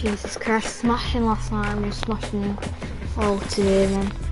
Jesus Christ, smashing last night we're smashing all today, man.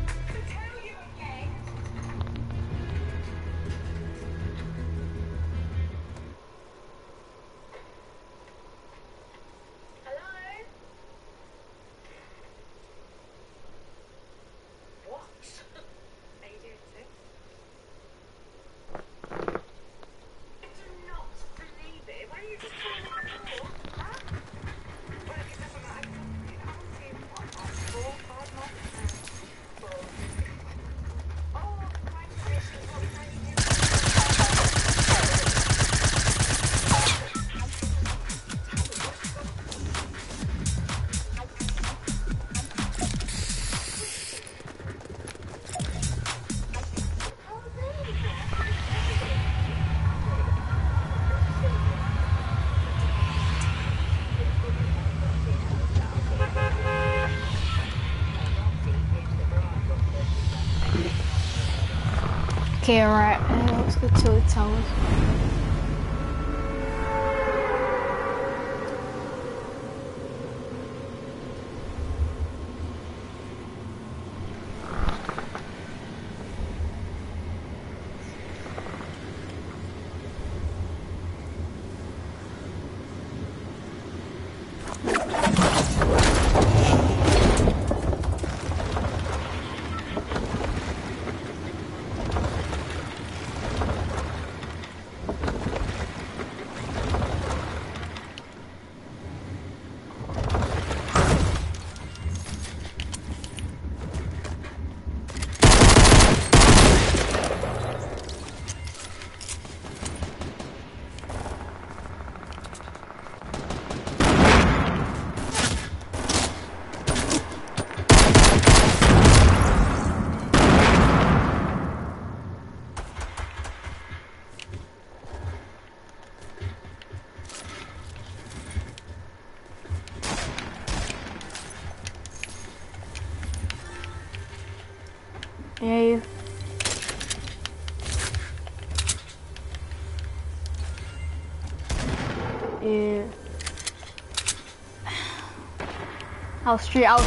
I'll stream. I'll.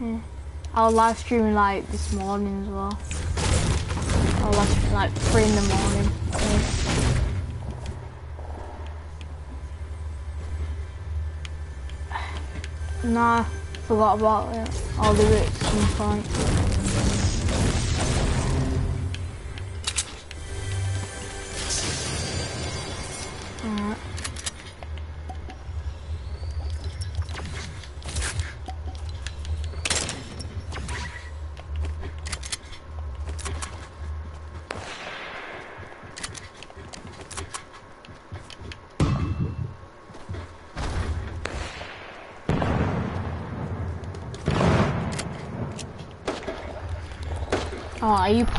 Yeah. I was live streaming like this morning as well. I was live streaming like three in the morning. Nah, forgot about it. I'll do it at some point.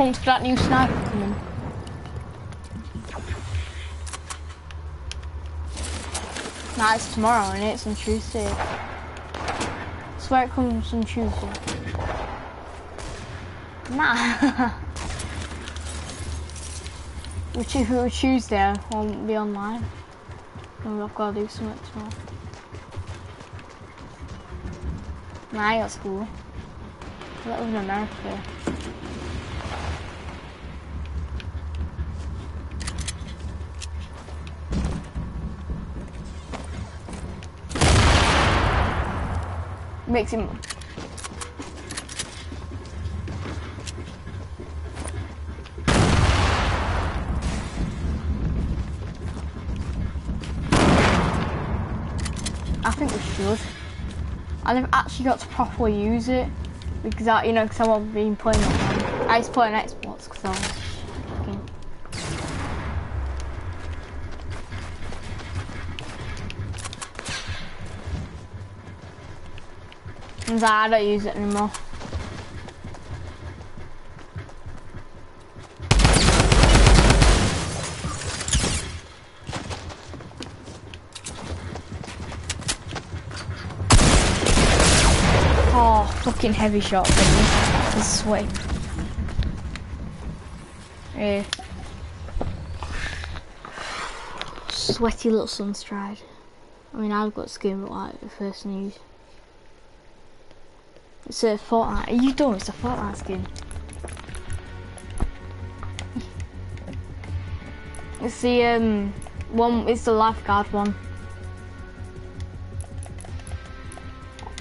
Pumped for that new sniper coming? Nah, it's tomorrow and it's on Tuesday. I swear it comes on Tuesday. Nah. Which if it were Tuesday, I won't be online. And I've got to do something tomorrow. Nah, I got school. I live in America. Makes him. I think we should. I never actually got to properly use it because I, you know, because I've been playing I to play on Xbox because I was fucking. And I don't use it anymore. Oh, fucking heavy shot, baby. This way. Yeah. Sweaty little sunstride. I mean, I've got skin, but like the first news. It's a Fortnite. You done? It's a Fortnite skin. it's the um one. It's the lifeguard one.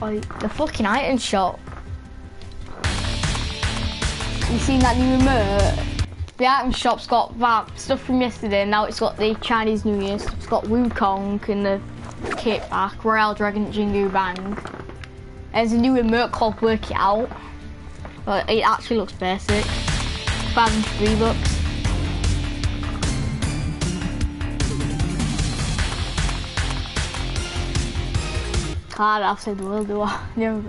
Oh, the fucking item shop. You seen that new remote? The item shop's got that stuff from yesterday. Now it's got the Chinese New Year. It's got Wukong and the kit back, Royal Dragon Jingu Bang. There's a new remote called Work It Out. But it actually looks basic. 503 bucks. God, outside the world, do I?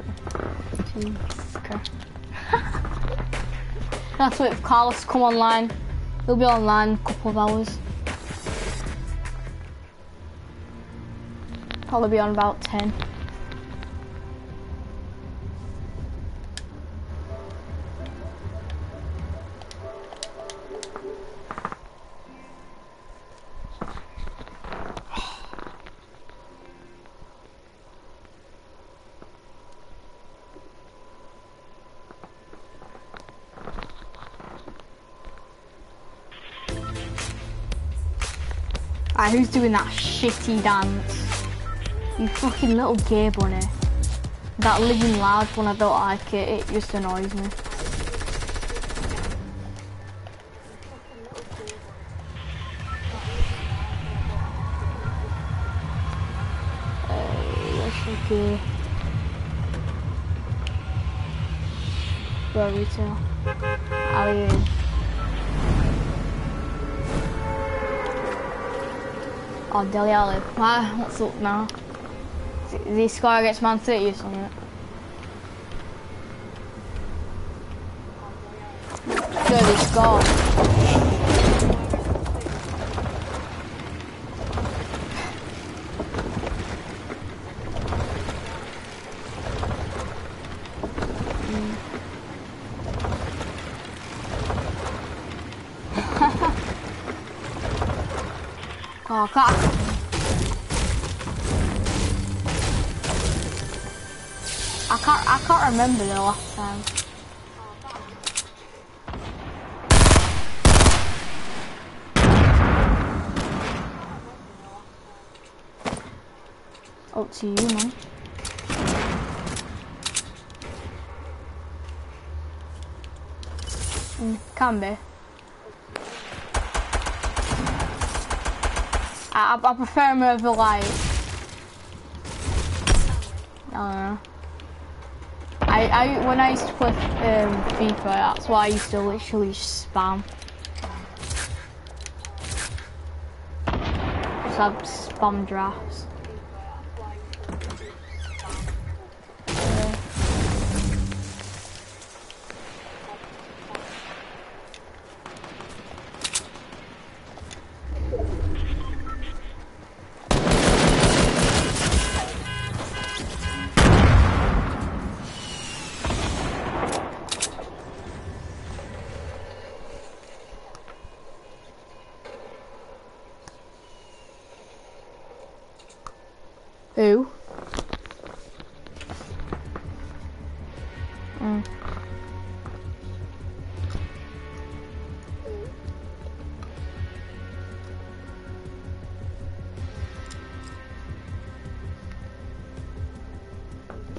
Okay. That's wait for Carlos come online. He'll be online in a couple of hours. Probably be on about 10. Who's doing that shitty dance? You fucking little gay bunny. That living large one, I don't like it. It just annoys me. okay. Bro, retail. How are you? Oh, Dele Alli. Why? What's up now? Is he score against Man City or something? Good, he scored. Oh, God. I can't, I can't remember the last time. Up to you, man. Mm, can be. I, I prefer him over like. I don't know. I, I when I used to play um, FIFA, that's why I used to literally spam. Just have spam drafts.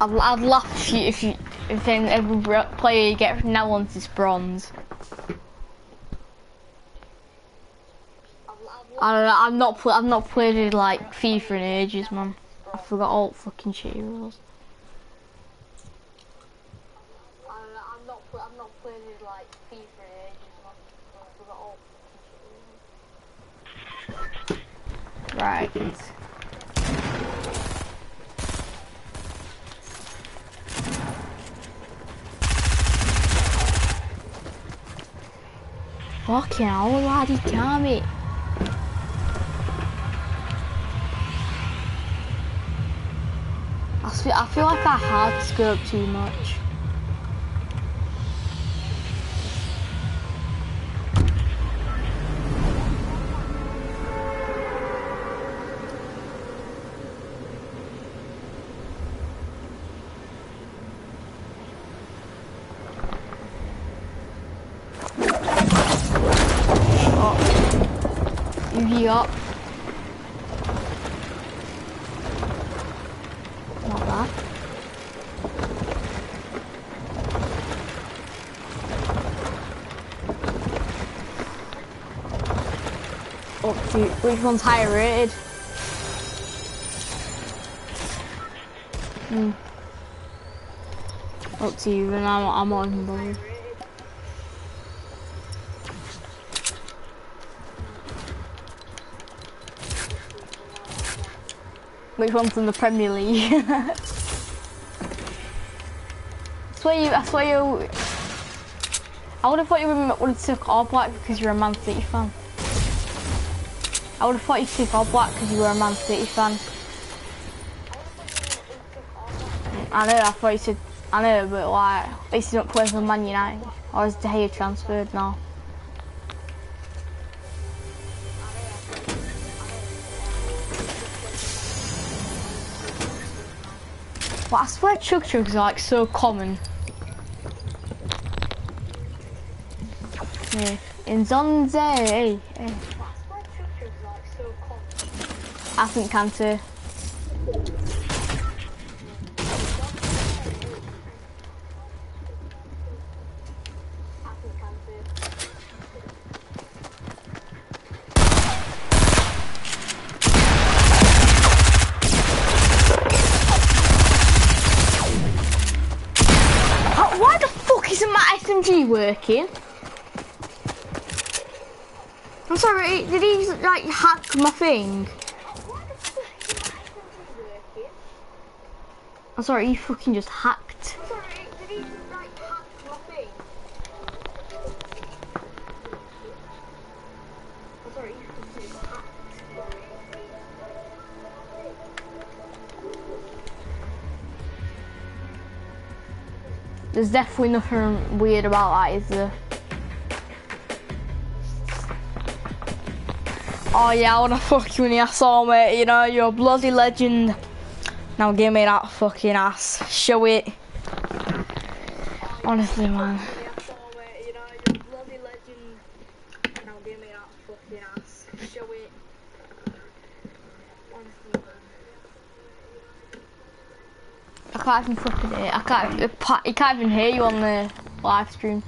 I'd, I'd laugh if you, if you, if then every player you get from now on is bronze. I don't know, I'm not pl- I've not played it like FIFA in ages, man. I forgot all the fucking shit rules. I don't know, I'm not pl- I've not played like FIFA in ages, man. I forgot all fucking shit rules. Right. Fucking hell, laddie, damn it. I feel, I feel like I hard scope too much. Got? Not bad. Up to which one's higher rated? Hmm. Up to you, and I'm, I'm not even Which one's in the Premier League? that's why you. That's why you. I would have thought you would have took all black because you're a Man City fan. I would have thought you took all black because you were a Man City fan. I know. I thought you said. I know, but like, at least you don't play for Man United. Or is De Gea transferred now? But I swear chug jugs are like so common. Yeah. In Zonze. Eh, eh. I think. How- Why the fuck isn't my Working? I'm sorry, did he like hack my thing? I'm sorry, he fucking just hacked. There's definitely nothing weird about that, is there? Oh yeah, I wanna fuck you in the asshole, mate. You know, you're a bloody legend. Now give me that fucking ass. Show it. Honestly, man. Can't even fucking hear. I can't. can't even hear you on the live stream.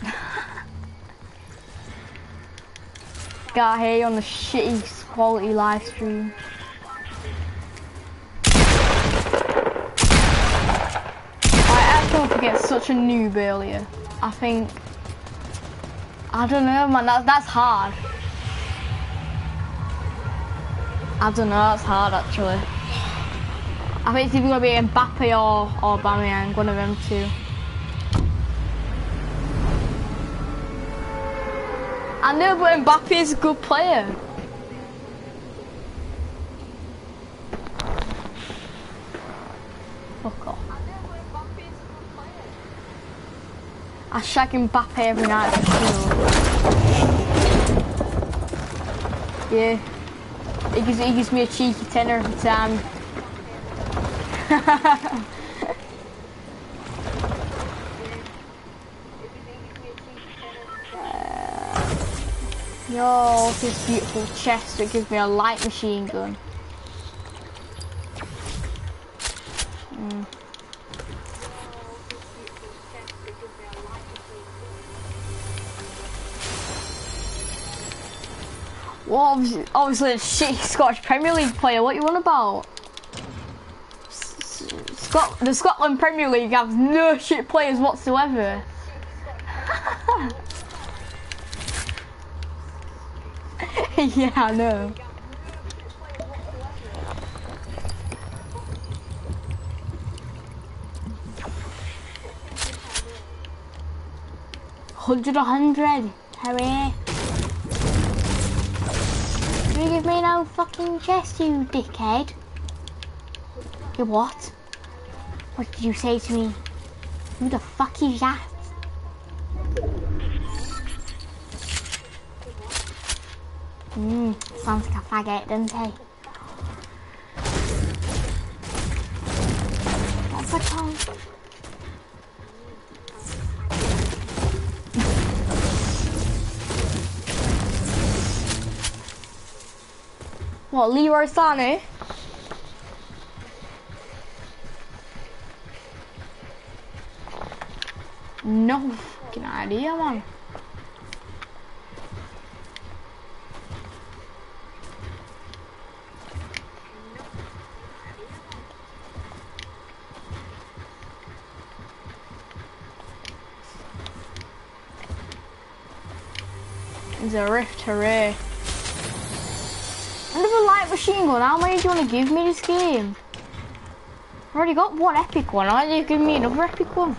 Can't hear you on the shitty quality live stream. I actually to such a noob earlier. I think. I don't know, man. That's that's hard. I don't know. That's hard actually. I think it's either gonna be Mbappe or or Aubameyang, one of them two. I know, but Mbappe is a good player. Fuck off. I shag Mbappe every night for sure. Yeah. He gives, he gives me a cheeky tenner every time. Yo, this beautiful chest that gives me a light machine gun. Mm. Well, obviously, obviously a shitty Scottish Premier League player. What you on about? Scot the Scotland Premier League has no shit players whatsoever. yeah, I know. Hundred a hundred, Harry. You give me no fucking chest, you dickhead. You what? What did you say to me? Who the fuck is that? Mmm, sounds like a faggot, doesn't he? That's a tongue. What, Leroy Sané? No fucking idea, man. There's a rift, hooray. Another light machine gun, how many do you want to give me this game? I've already got one epic one, don't you give me another epic one?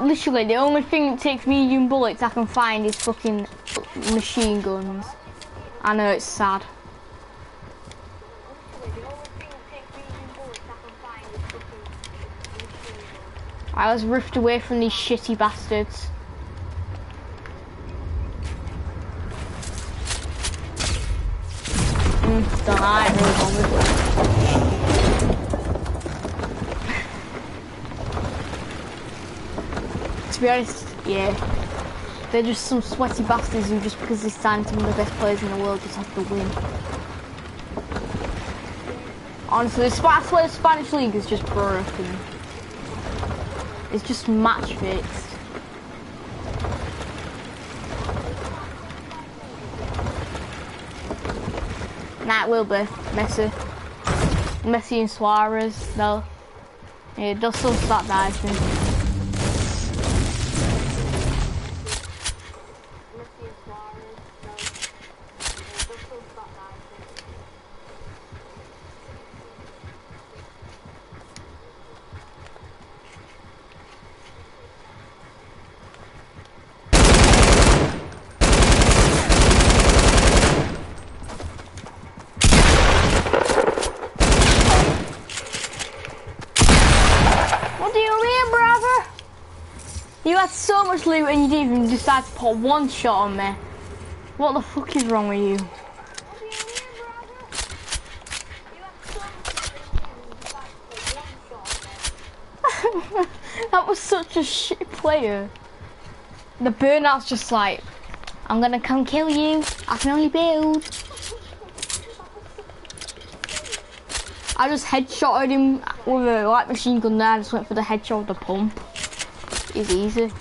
Literally, the only thing that takes medium bullets I can find is fucking machine guns. I know it's sad. I was ripped away from these shitty bastards. Mm, don't I really bothered. To be honest, yeah. They're just some sweaty bastards who just because they signed some of the best players in the world just have to win. Honestly, the Spanish league is just broken. It's just match fixed. Nah, it will be. Messi. Messi and Suarez, no. Yeah, they'll still start diving. much loot and you even put one shot on me. What the fuck is wrong with you? that was such a shit player. The burnout's just like, I'm gonna come kill you. I can only build. I just headshotted him with a light machine gun there. I just went for the headshot of the pump. It's easy.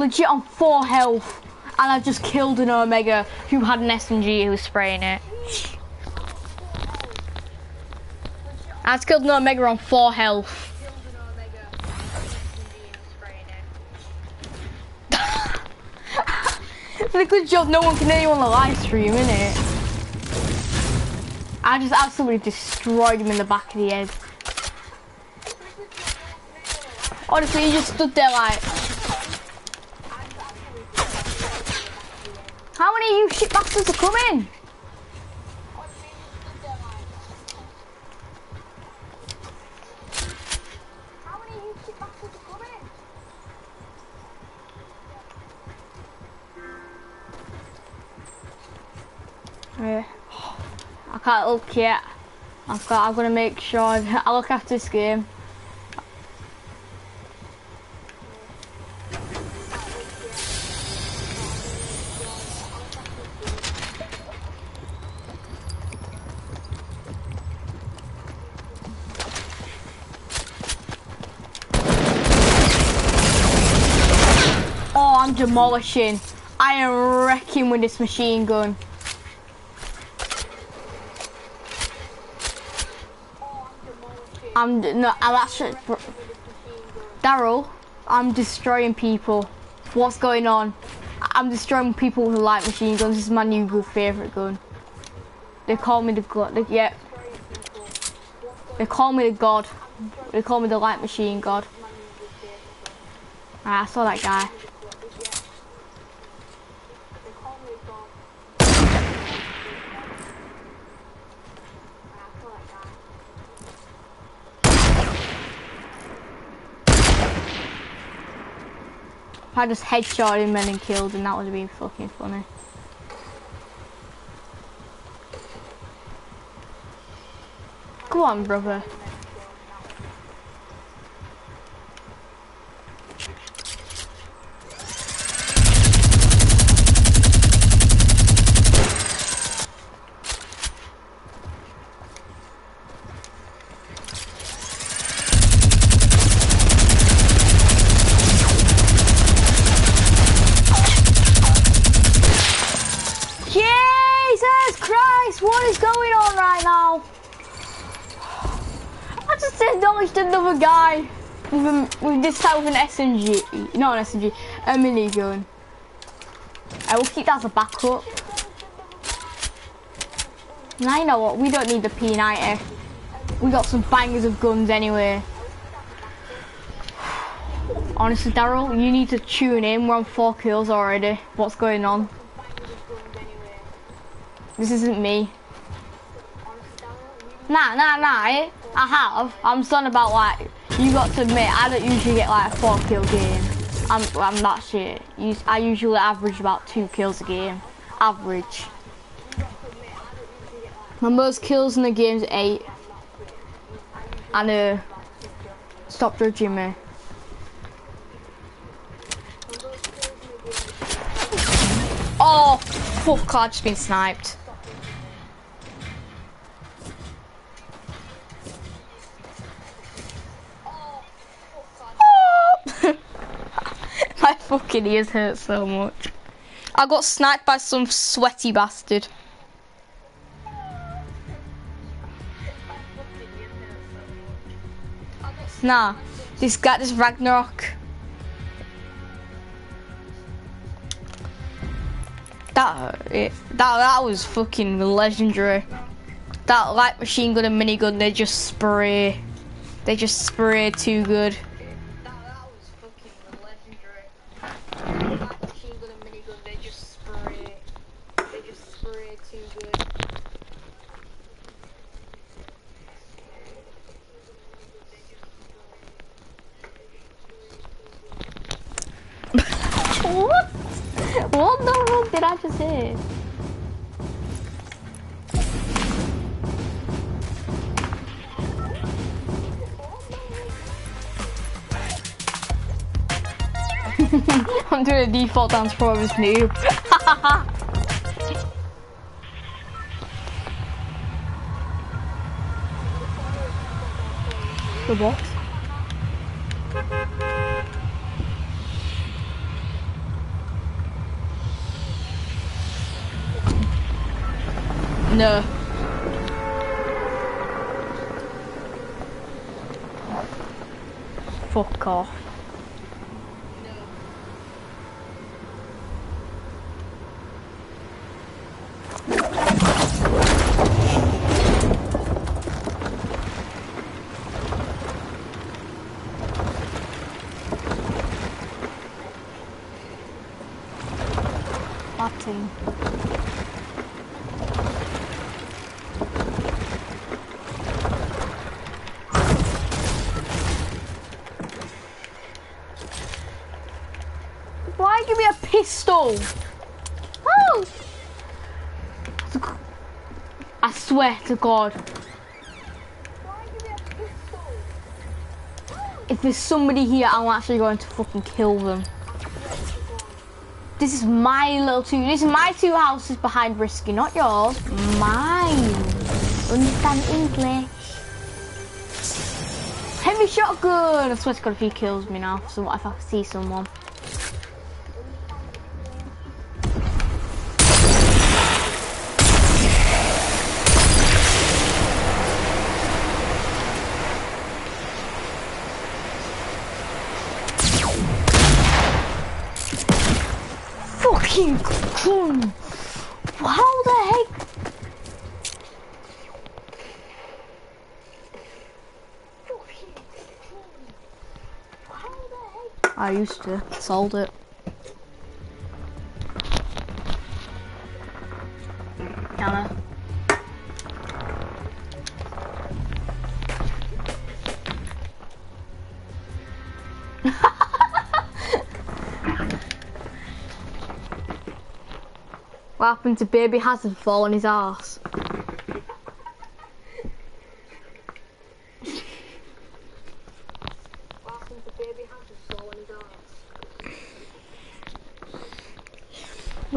Legit on four health, and I just killed an Omega who had an SMG who was spraying it. I just killed an Omega on four health. the good job no one can hear you on the live stream, innit? I just absolutely destroyed him in the back of the head. Honestly, he just stood there like... How many of you shit bastards are coming? Yeah. I can't look yet. I've got. I'm gonna make sure I look after this game. Demolishing. I am wrecking with this machine gun. I'm no, I'm actually Daryl. I'm destroying people. What's going on? I'm destroying people who light machine guns. This is my new favorite gun. They call me the god. They, yeah. They call me the god. They call me the light machine god. I saw that guy. I just headshot him and then killed him. That would have been fucking funny. Go on, brother. Jesus Christ, what is going on right now? I just acknowledged another guy with, a, with this type of an SMG, not an SMG, a minigun. I will keep that as a backup. Now you know what, we don't need the P90. We got some bangers of guns anyway. Honestly, Daryl, you need to tune in. We're on four kills already. What's going on? This isn't me. Nah, nah, nah. I, I have. I'm son about like. You got to admit, I don't usually get like a four kill game. I'm, I'm shit. I usually average about two kills a game. Average. My most kills in the game's eight. And uh, stop judging me. Oh, fuck! I just been sniped. My fucking ears hurt so much. I got sniped by some sweaty bastard. Nah, this guy, this Ragnarok. That, it, that, that was fucking legendary. That light machine gun and minigun, they just spray. They just spray too good. A default dance for this noob. the box. No. Fuck off. Batting. Why give me a Oh! I swear to God. If there's somebody here, I'm actually going to fucking kill them. This is my little two. This is my two houses behind Risky, not yours. Mine. Understand English? Heavy shotgun. I swear to God, if he kills me now, so what if I see someone? used to. Sold it. What happened to Baby hasn't fallen his ass?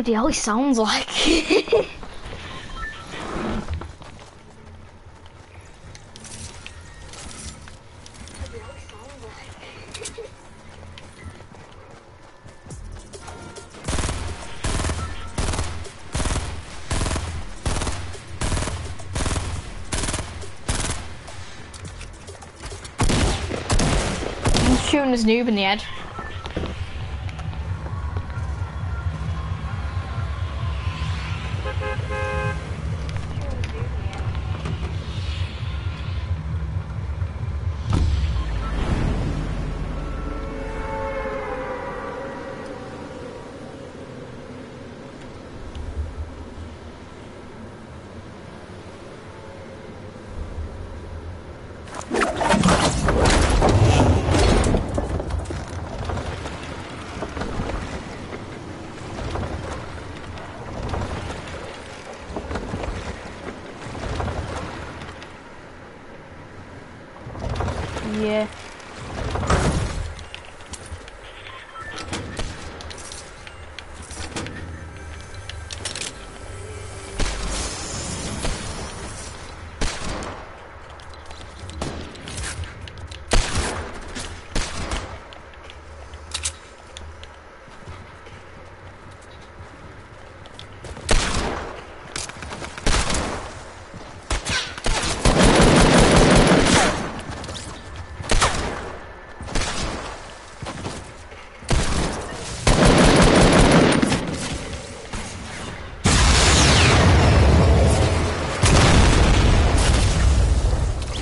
What he sounds like? He's shooting his noob in the head. Yeah.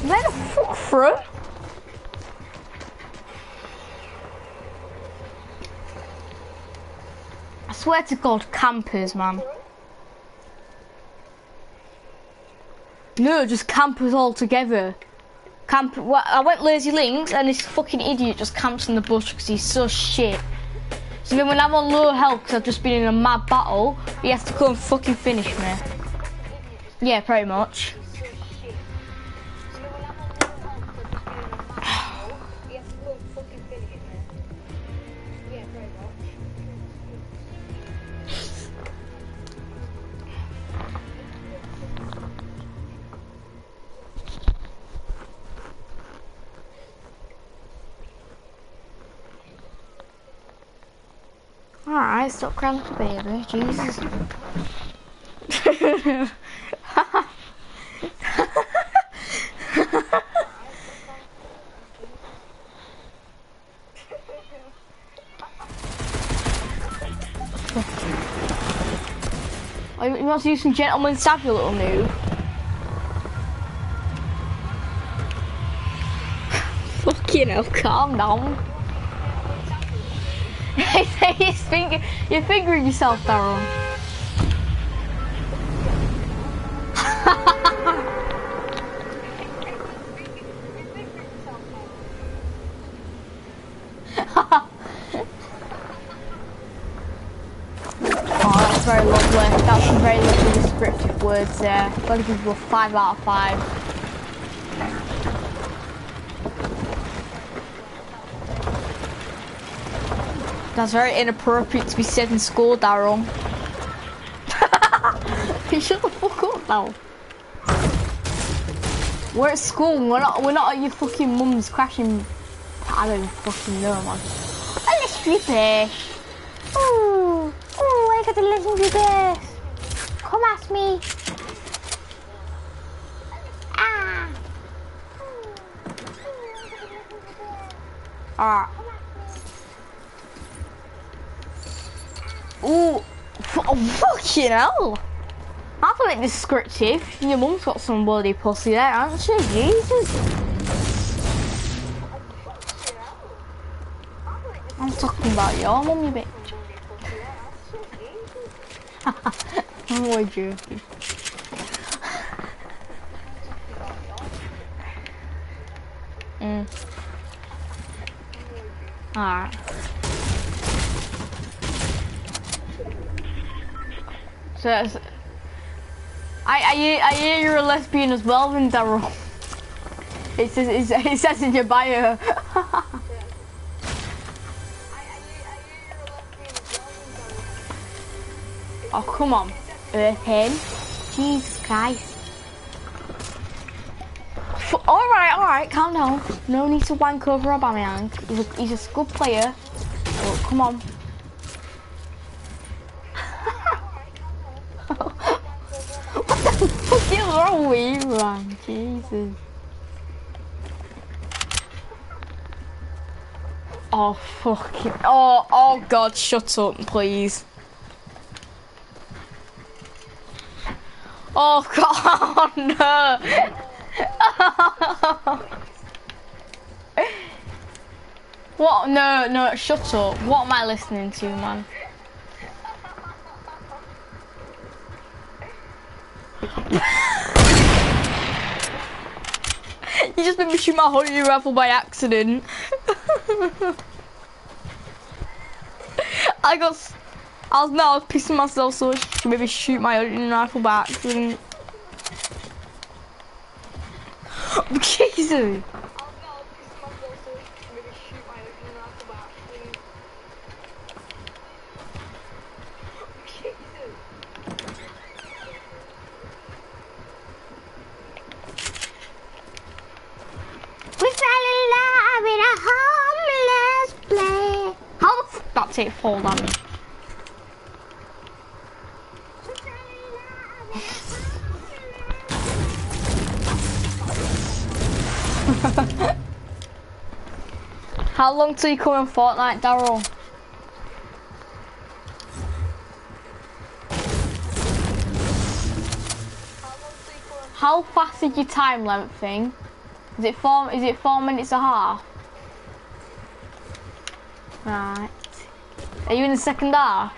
Where the fuck through? I swear to God, campers, man. No, just campers all together. Camp. Well, I went lazy links and this fucking idiot just camps in the bush because he's so shit. So then when I'm on low health because I've just been in a mad battle, he has to come and fucking finish me. Yeah, pretty much. Alright, stop crying a baby. Jesus. Oh, you want to some gentleman stab, you little noob? Fucking hell, calm down. You're finger, you're fingering yourself, Daryl. Oh, that's very lovely. That's some very lovely descriptive words there. Gotta give you a five out of five. That's very inappropriate to be said in school, Daryl. Shut the fuck up now. We're at school. We're not. We're not at your fucking mum's crashing. I don't fucking know, man. A mystery fish. Ooh, ooh, I got a legendary fish. Come ask me. Ah. Ah. Ooh, f- oh, fucking hell. That's a bit descriptive. Your mum's got some bloody pussy there, hasn't she? Jesus. I'm talking about your mum, bitch. I'm only joking. Mm. Alright. So I, I, I hear you're a lesbian as well, then Daryl. It says, it says- in your bio. oh, come on. Uh, Earthing. Jesus Christ. Alright, alright, calm down. No need to wank over Aubameyang. He's a, he's a good player. But come on. what the fuck is wrong run. Jesus. Oh, fucking. Oh, oh, God, shut up, please. Oh, God, no. what? No, no, shut up. What am I listening to, man? you just made me shoot my holy rifle by accident. I got. I was no, I was pissing myself so she made me shoot my hunting rifle by accident. Jesus. We fell in love in a homeless place. How the f- fall damage. How long till you come in Fortnite, Daryl? How fast is your time length thing? Is it four? Is it four minutes a half? Right. Are you in the second half?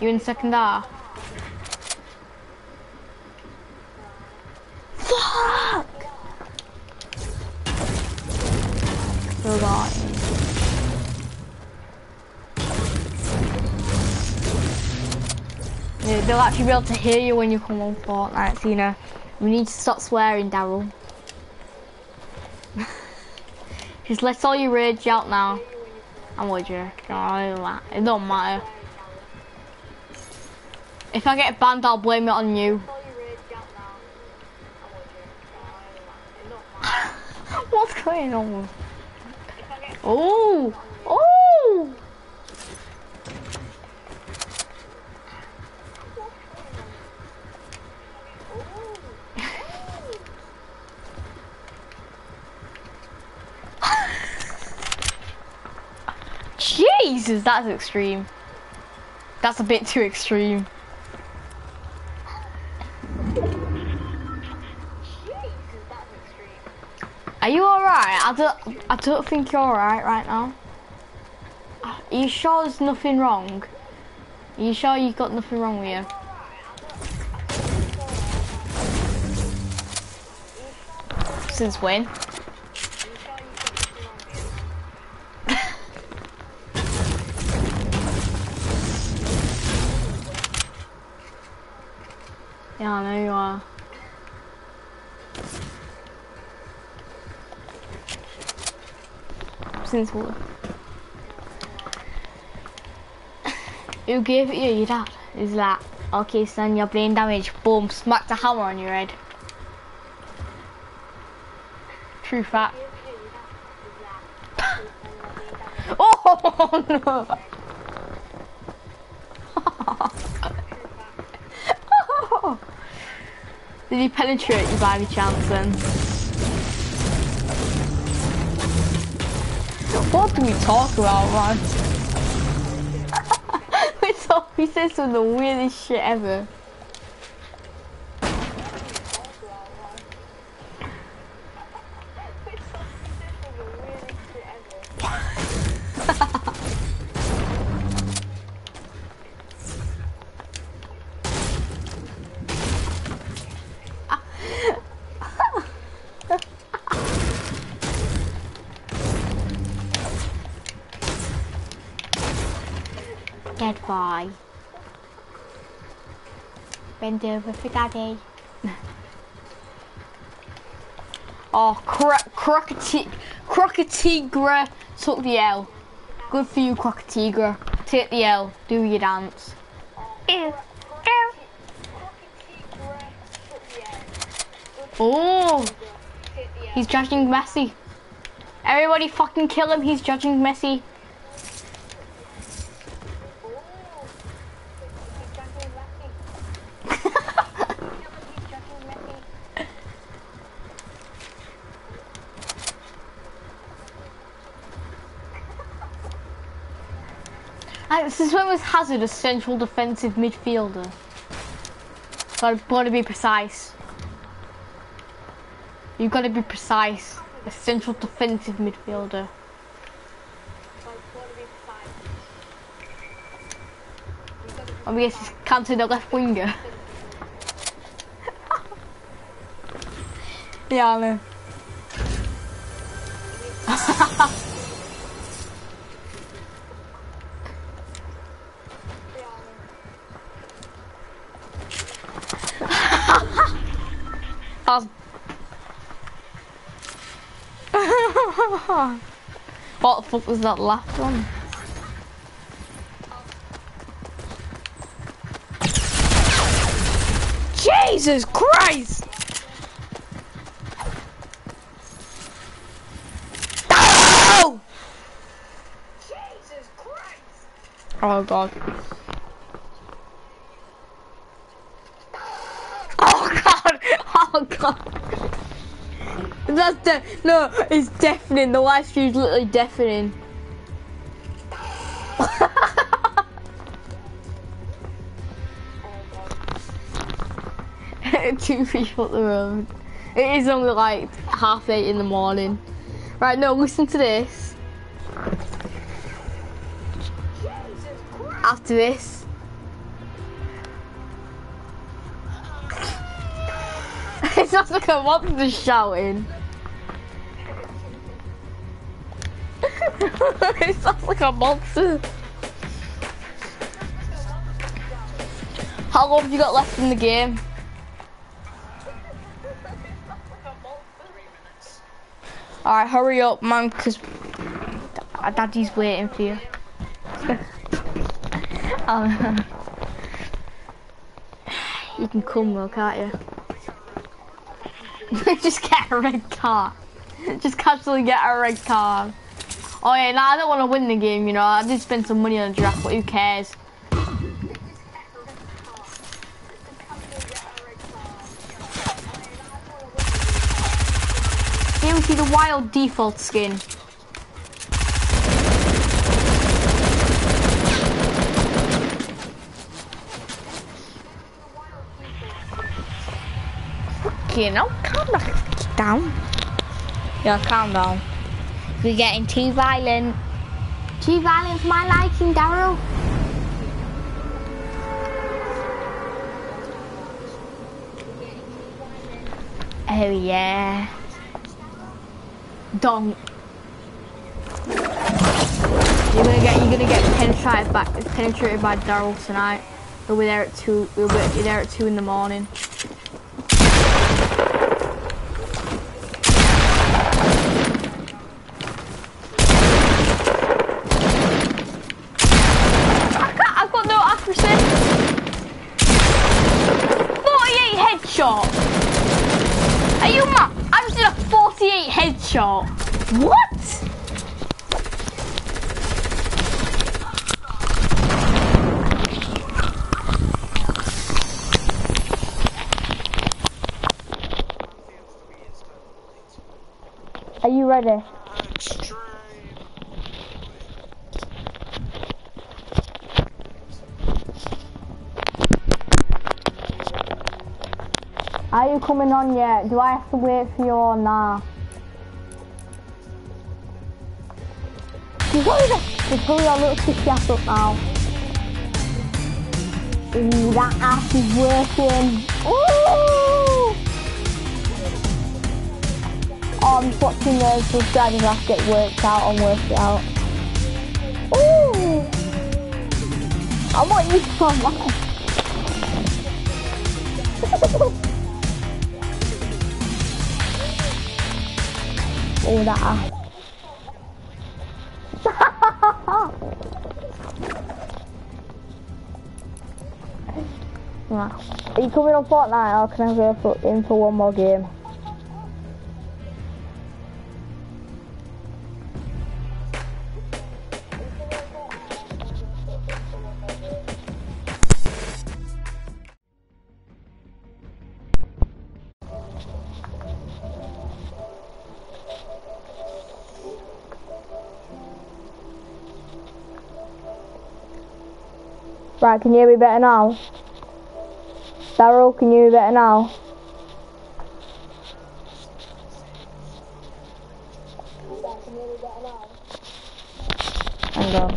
You in the second half? Fuck! It. Yeah, they'll actually be able to hear you when you come on Fortnite, so you know. We need to stop swearing, Daryl. Just let all your rage out now. I'm with you. It don't matter. If I get banned, I'll blame it on you. What's going on? Oh! Jesus, that's extreme. That's a bit too extreme. Are you alright? I don't, I don't think you're alright right now. Are you sure there's nothing wrong? Are you sure you've got nothing wrong with you? Since when? Yeah, I know you are. Since what? Who gave it you? Your dad? Is that okay, son? you're brain damage. Boom! Smacked a hammer on your head. True fact. Oh no! Did he penetrate you by any chance then? What do we talk about, man? we talk, we say some of the weirdest shit ever. Bend over for daddy. oh, cro crocati Crocatigra took the L. Good for you, Crocatigra. Take the L. Do your dance. Ew. Ew. Oh, he's judging Messi. Everybody fucking kill him, he's judging Messi. This is when was Hazard a central defensive midfielder. So I've got to be precise. You've got to be precise. A central defensive midfielder. I guess he's counting the left winger. yeah, I know. What the fuck was that last one? Jesus Christ! Oh! Jesus Christ! Oh god. Oh god! Oh god! Oh, That's de no, it's deafening. The live stream's literally deafening. Two people at the road. It is only like half eight in the morning. Right, no, listen to this. After this. it's not like a monster shouting. It sounds like a monster. How long have you got left in the game? Alright, hurry up, man, because Daddy's waiting for you. um, you can come though, can't you? Just get a red car. Just casually get a red car. Oh yeah, nah, I don't want to win the game, you know. I did spend some money on a draft, but who cares? Here we see the wild default skin. Okay, now calm down. Yeah, calm down. We're getting too violent. Too violent for my liking, Daryl. Oh yeah. Donk. You're gonna get you're gonna get penetrated back penetrated by Daryl tonight. We'll be there at two we'll be there at two in the morning. Headshot. What? Are you ready? Are you coming on yet? Do I have to wait for you or nah? Just hurry your little sissy ass up now. Ooh, that ass is working. Ooh! Oh, I'm just watching the subscribers ass get worked out and work it out. Ooh! I want you to come on. oh, that. Are you coming on Fortnite or can I go for, in for one more game? Right, can you hear me better now? Daryl, can you better now? Hang on.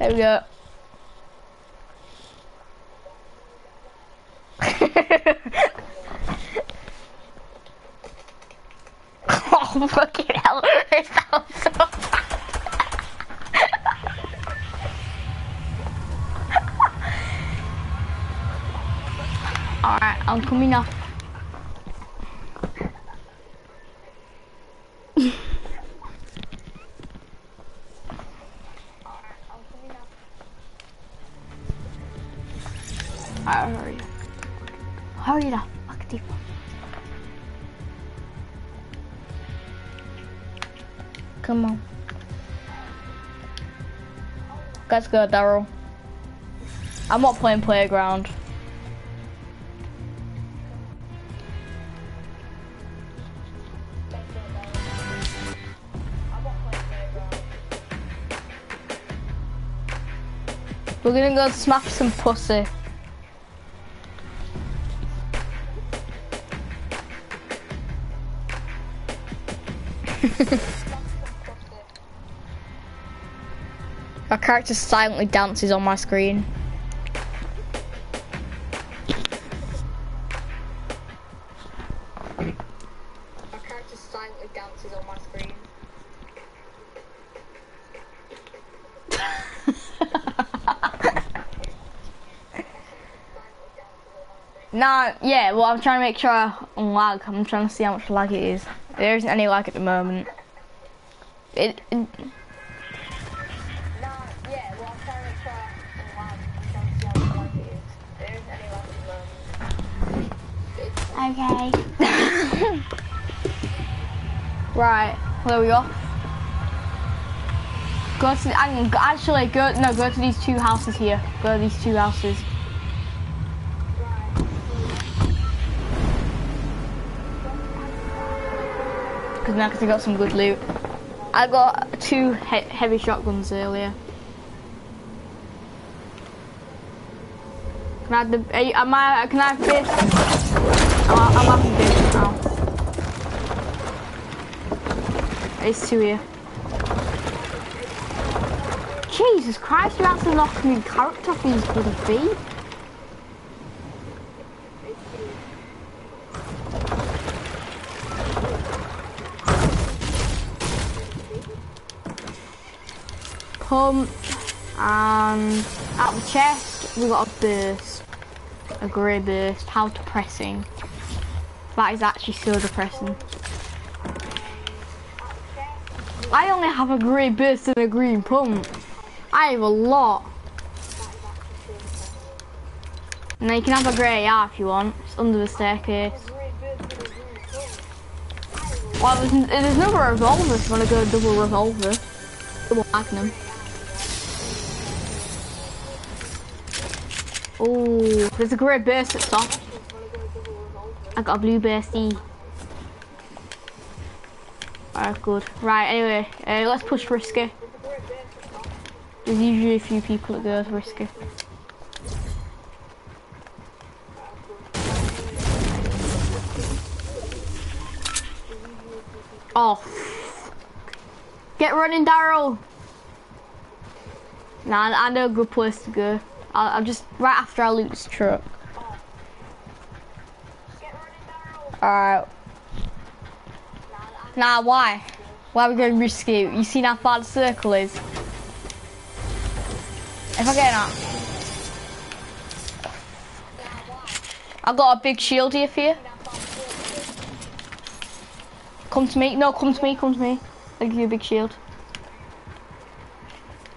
There we go. oh, fucking hell. It sounds so Up. Alright, hurry. Hurry up, aktiv. Come on. Let's go, Daryl. I'm not playing playground. We're gonna go smash some pussy. Our character silently dances on my screen. No, yeah, well I'm trying to make sure I lag. I'm trying to see how much lag it is. There isn't any lag at the moment. It, it Okay. right, where we off? Go to the, actually go no go to these two houses here. Go to these two houses. Because now I got some good loot. I got two he heavy shotguns earlier. Can I have the? Am I? Can I have this? I'm, I'm having this now. It's two here. Jesus Christ, you're actually knocking me character off these bloody feet. Pump and at the chest we got a burst. A grey burst. How depressing. That is actually so depressing. I only have a grey burst and a green pump. I have a lot. Then you can have a grey AR if you want. It's under the staircase. Well, there's, there's another revolver if you want to go double revolver. Double magnum. Oh, there's a great burst at top. I got a blue bursty. Alright, good. Right, anyway, uh, let's push Risky. There's usually a few people that goes Risky. Oh. Get running, Daryl. Nah, I know a good place to go. I'll, I'll just, right after I loot this truck. Alright. Nah, why? Why are we going risky? You seen how far the circle is? If I get out. I got a big shield here for you. Come to me. No, come to me. Come to me. I'll give you a big shield.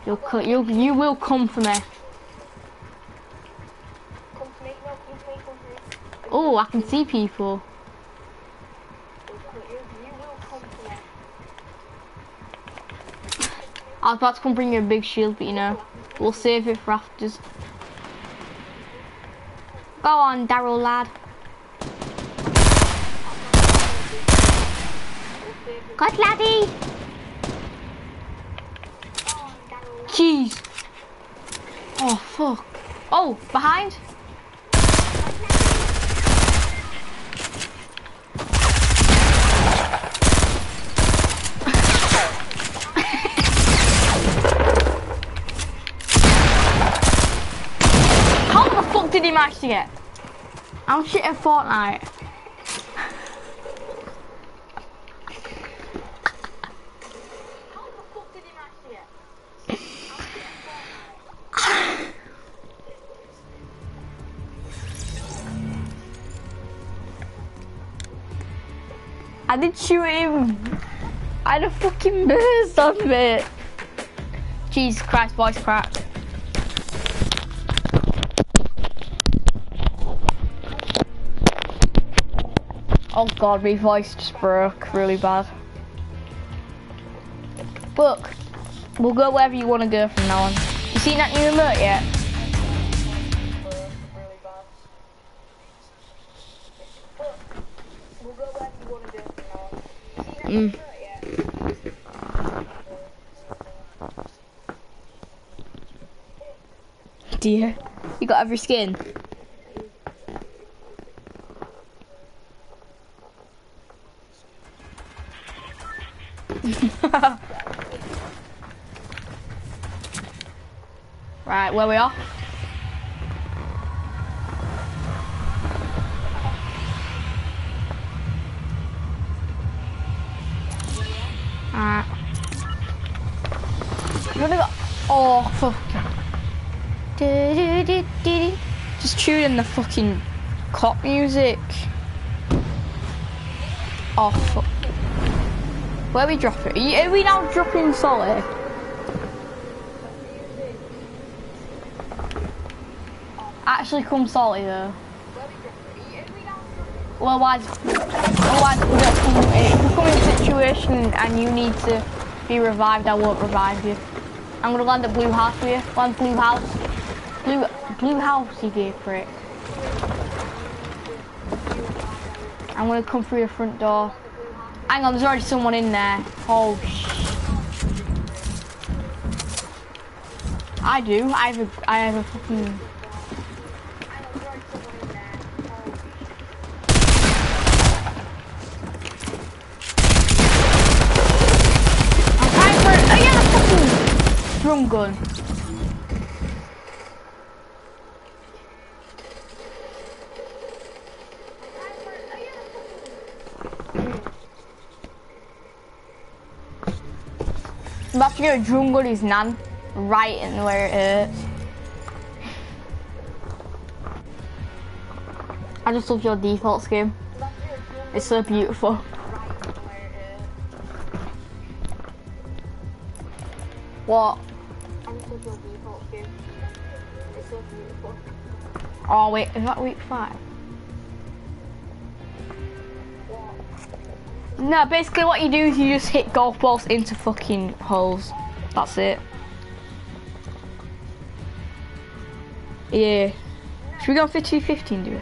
You'll cut. You you will come for me. Oh, I can see people. I was about to come bring you a big shield, but you know, we'll save it for afters. Go on, Daryl lad. God laddie! Jeez. Oh fuck. Oh, behind. How the fuck did manage to get? I'm shit at Fortnite. I did shoot him. I had a fucking burst on me. Jesus Christ, voice crack. Oh god, my voice just broke really bad. Look, we'll go wherever you want to go from now on. You seen that new remote yet? Mm. Dear, you got every skin. Right, where we are? Alright. You wanna go? Oh, fuck. Just tuning the fucking cop music. Oh, fuck. Where we? Are, you, are we now dropping solid? Actually come salty though. Well, otherwise, otherwise we don't come, if we come in a situation and you need to be revived, I won't revive you. I'm gonna land at blue house for you. Land blue house. Blue, blue house, you gay prick. I'm gonna come through your front door. Hang on, there's already someone in there. Oh, sh I do. I have a, I have a fucking... I'm trying for... Oh, yeah, a gun. I'm about to gun his nan right in where it. I just love your default skin. It's so beautiful. What? Oh wait, is that week five? No, basically what you do is you just hit golf balls into fucking holes. That's it. Yeah. Should we go for 215, do it?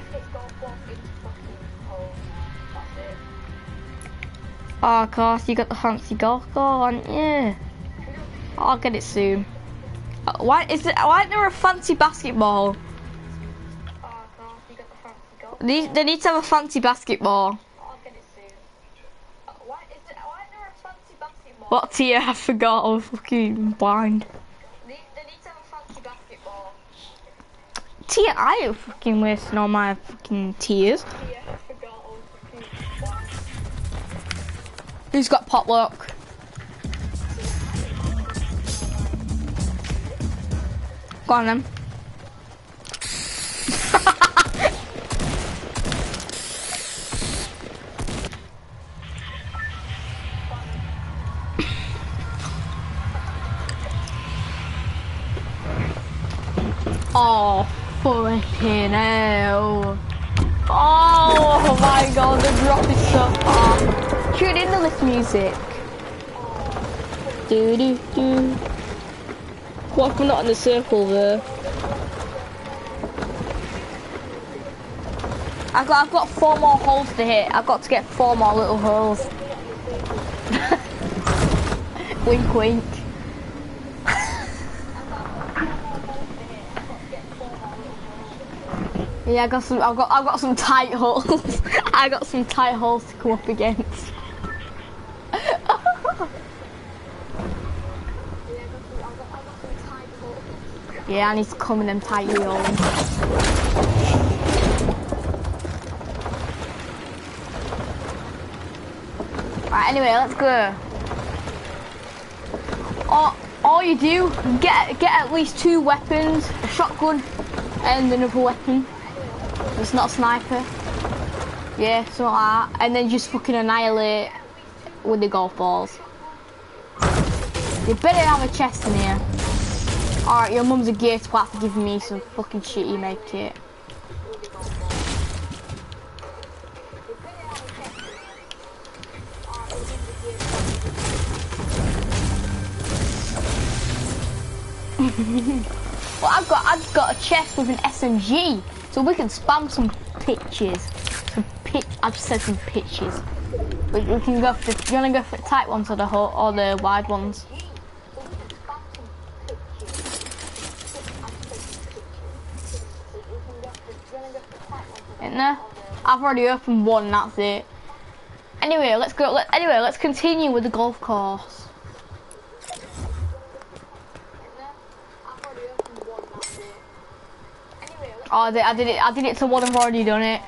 Oh, of course, you got the fancy golf ball, aren't you? I'll get it soon. Uh, Why is it? Why isn't there a fancy basketball? They, they need to have a fancy basketball. What tier? I forgot. I was fucking blind. Tier? I am fucking wasting all my fucking tears. Who's got potluck? Go on then. Oh, fucking hell. Oh my god, the drop is so far. Tune in to this music. Do do do. What if we're not in the circle there? I've got, I've got four more holes to hit. I've got to get four more little holes. wink, wink. yeah, I got some. I've got. I've got some tight holes. I got some tight holes to come up against. Yeah, I need to come in them tight holes. Right, anyway, let's go. All, all you do, get get at least two weapons, a shotgun and another weapon. It's not a sniper. Yeah, something like that. And then just fucking annihilate with the golf balls. You better have a chest in here. Alright, your mum's a gear twat for giving me some fucking shitty you make kit. well, I've got I've got a chest with an SMG, so we can spam some pitches. Some pitch. I've said some pitches. We, we can go for. The, you wanna go for the tight ones or the or the wide ones? There? I've already opened one. That's it. Anyway, let's go. Let, anyway, let's continue with the golf course. Oh, I did, I did it. I did it to one. I've already done it.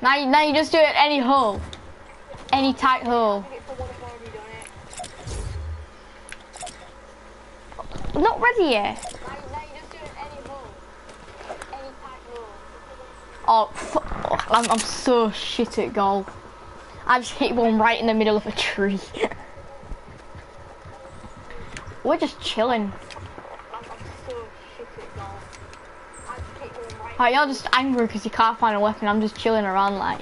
Now, you, now you just do it any hole, any tight hole. Not ready yet. Oh, I'm, I'm so shit at golf. I just hit one right in the middle of a tree. We're just chilling. Like, you're just angry because you can't find a weapon. I'm just chilling around like.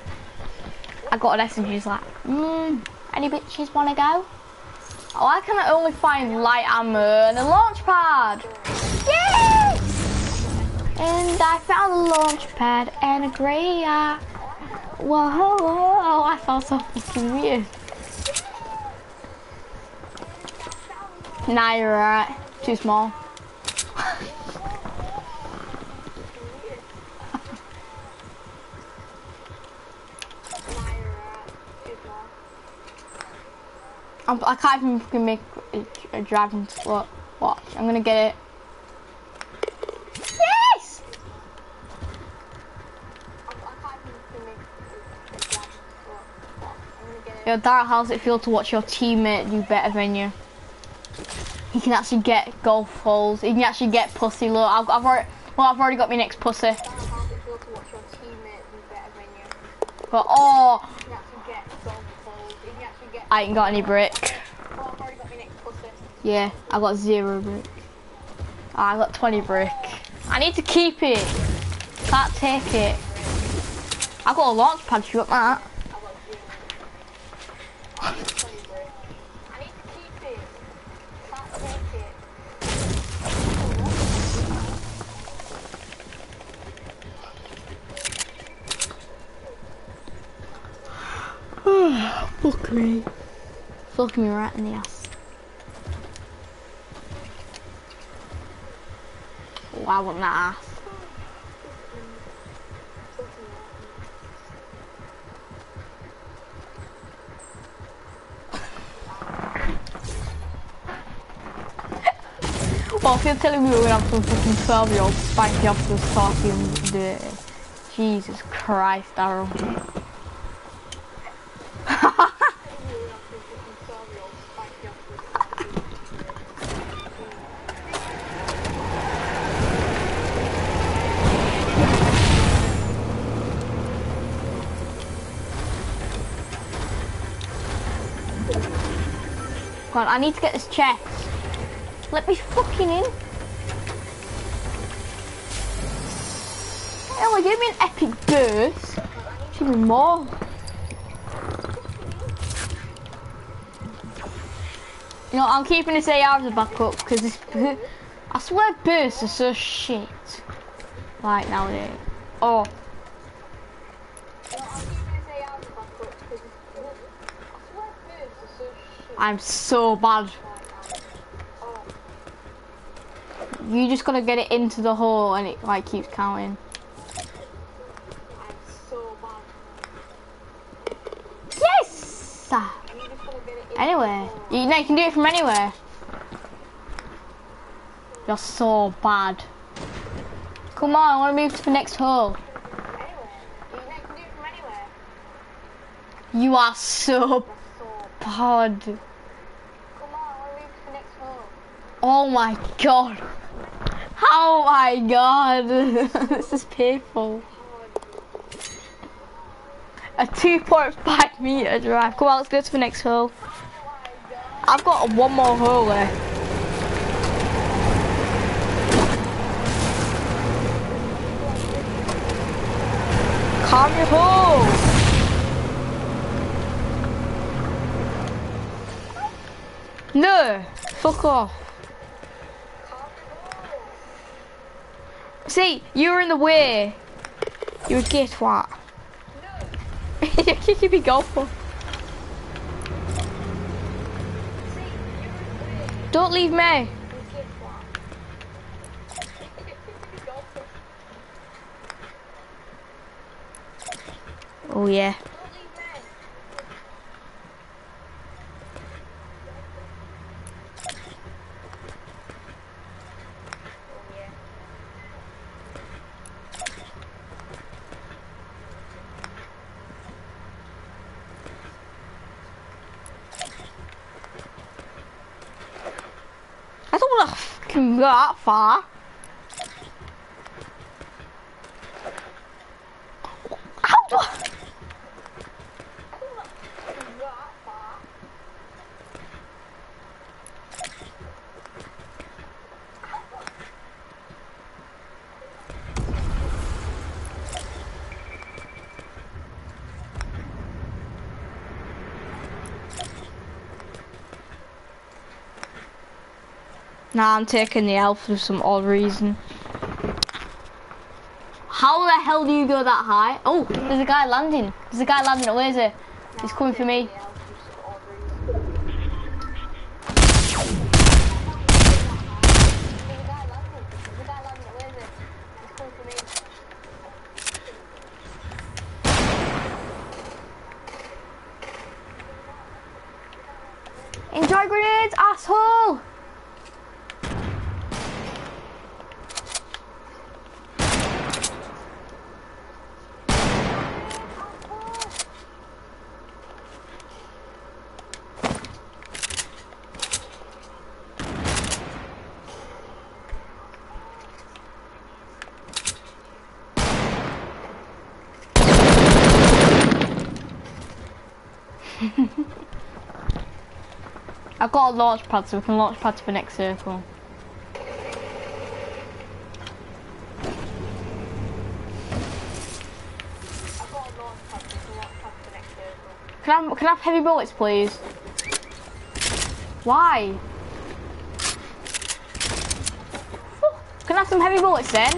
I got an SMG, he's like, hmm, any bitches want to go? Why oh, can I can only find light ammo and a launch pad. Yes! And I found a launch pad and a grey eye. Uh, whoa, whoa, oh, I felt so fucking weird. Nah, you're right. Too small. I'm, I can't even fucking make a, a dragon slot. Watch, I'm gonna get it. Yes! Yo, Dara, how's it feel to watch your teammate do better than you? He can actually get golf holes. He can actually get pussy. Look, I've, I've already, well, I've already got my next pussy. But oh, I ain't got any brick. Yeah, I got zero brick. Oh, I got 20 brick. I need to keep it. Can't take it. I got a launch pad. You got that? Me. Fuck me right in the ass. Oh, I want that ass. well, if you're telling me we're gonna have some fucking 12 year olds spank you off this talking dirty. Jesus Christ, Daryl. On, I need to get this chest. Let me fucking in. Hell, give me an epic burst. Give me more. You know, I'm keeping this AR as a backup because this. I swear bursts are so shit. Right nowadays. Oh. I'm so bad. You just gotta get it into the hole and it like keeps counting. Yes! Anyway, you, no, you can do it from anywhere. You're so bad. Come on, I want to move to the next hole. You are so bad. Oh my god. Oh my god. this is painful. A 2.5 meter drive. Come on, let's go to the next hole. I've got one more hole left. Calm your hole. No, fuck off. See, you were in the way. You would get what? You're kicking me golf ball. Don't leave me. Oh yeah. I don't want to fucking go Nah, I'm taking the L for some odd reason. How the hell do you go that high? Oh, there's a guy landing. There's a guy landing. Oh, where is he? He's coming for me. Enjoy grenades, asshole! I've got a launch pad so we can launch pad to the next circle. Can I, can I have heavy bullets please? Why? Can I have some heavy bullets then?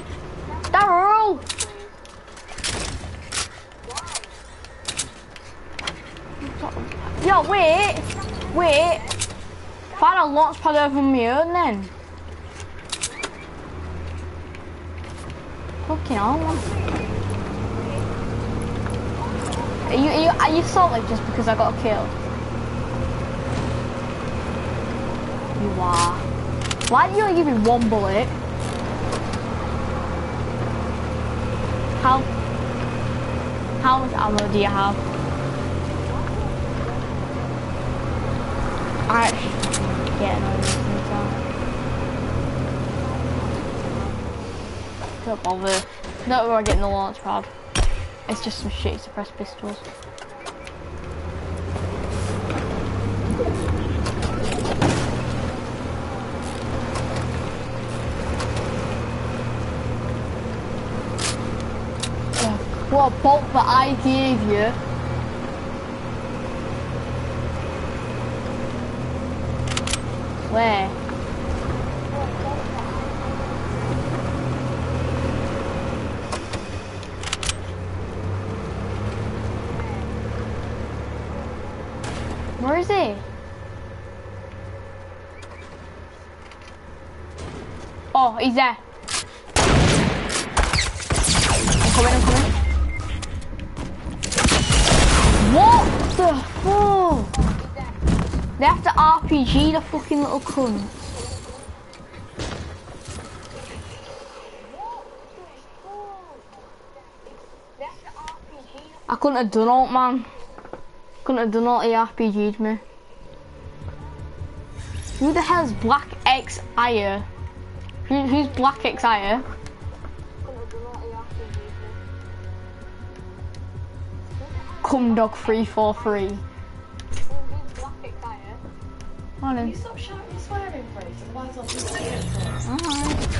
Daryl! Yo, wait! Wait! Find a launch pad over my own then. Fucking hell, man. Are you, are you, are you salty just because I got killed? You are. Why did you only give me one bullet? How, how much ammo do you have? I yeah, no, so. Don't bother. not worry getting the launch pad. It's just some shitty suppressed pistols. what bolt that I gave you Where? Where is he? Oh, he's there. RPG, the fucking little cunt. I couldn't have done it, man. Couldn't have done all the RPG'd me. Who the hell's Black X Ire? Who, who's Black X Come Cumdog343. Morning. You stop shouting and swearing, please. Otherwise, I'll be sick. Alright.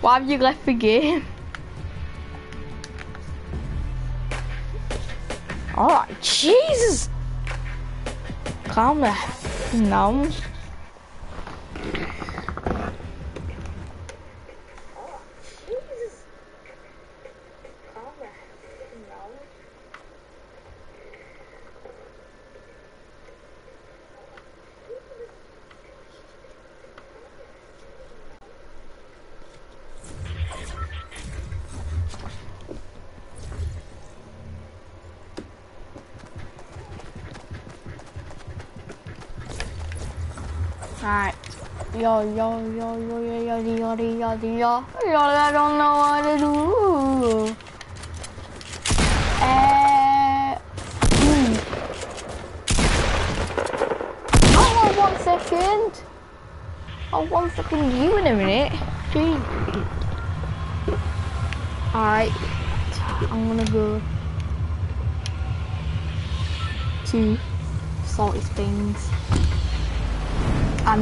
Why have you left the game? Alright, Jesus! Calm down. Alright. Yo, yo, yo, yo, yo, yo, yo, yo, yo, yo, yo, I don't know what to do. Uh, hmm. One second. Oh, one second, you in a minute. Gee. Alright. I'm gonna go to salty things.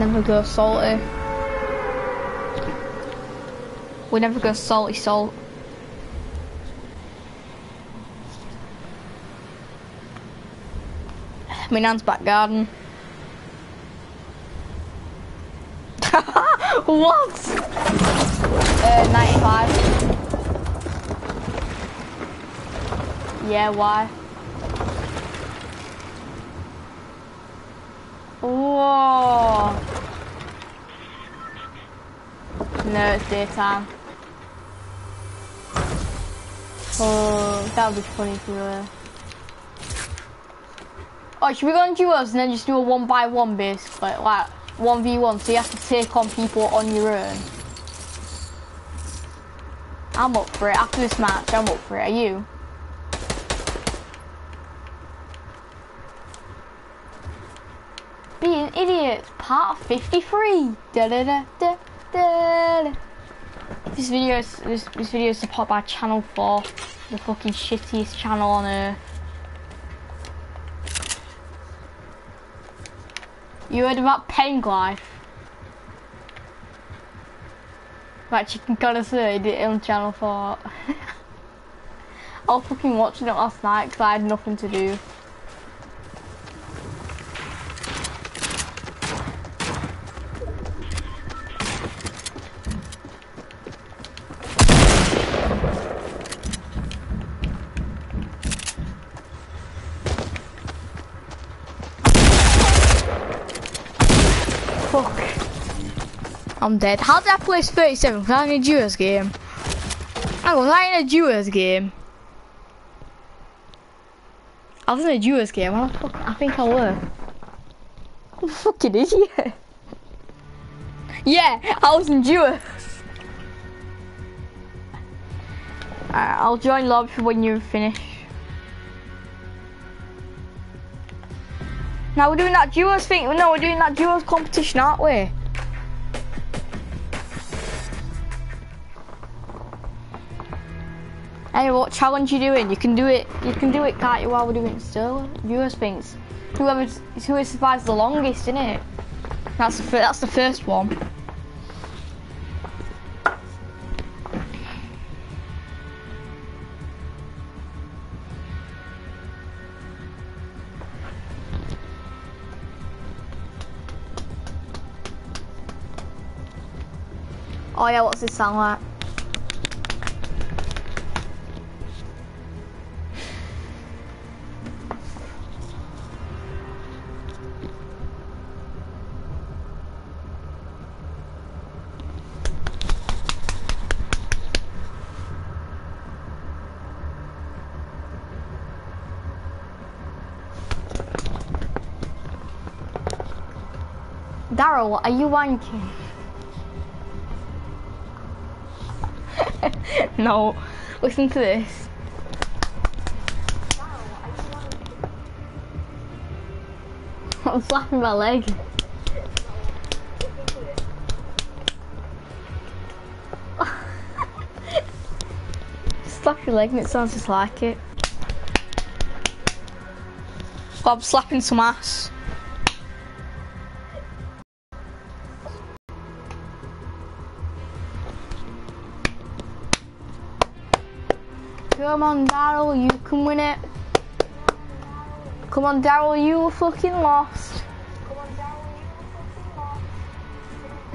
I never go salty. We never go salty salt. My nan's back garden. what? Uh, 95. Yeah, why? No, it's daytime. Oh, that would be funny if we were. Oh, should we go on duos and then just do a one by one basically? Like, 1v1, so you have to take on people on your own. I'm up for it. After this match, I'm up for it. Are you? Being idiots, part 53. Da da da da da. This video is this, this video is supported by Channel 4, the fucking shittiest channel on earth. You heard about Penglife? Right, Chicken Connoisseur did it on Channel 4. I was fucking watching it last night because I had nothing to do. I'm dead. How did I place 37? Because I'm in a duos game. I was I in a duos game. I was in a duos game. I, fuck, I think I were. I'm fucking idiot. Yeah, I was in duos. I'll join lobby when you finish. Now we're doing that duos thing. No, we're doing that duos competition, aren't we? Anyway, what challenge you doing? You can do it. You can do it, can't you? While we're doing it still, viewers thinks whoever who survives the longest, isn't it? That's the that's the first one. Oh yeah, what's this sound like? Daryl, are you wanking? no. Listen to this. I'm slapping my leg. Slap your leg and it sounds just like it. Bob slapping some ass. Come on, Daryl, you can win it. Come on, Daryl, you were fucking lost.